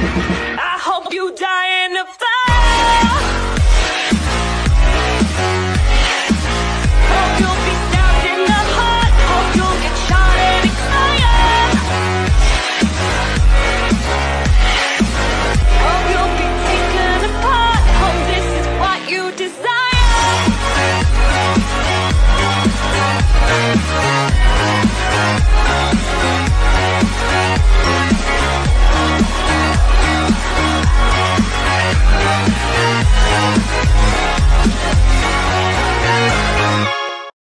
I hope you die in a fire.